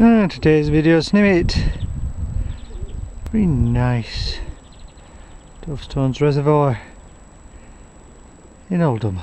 And today's video snippet. Very nice. Stones Reservoir in Oldham.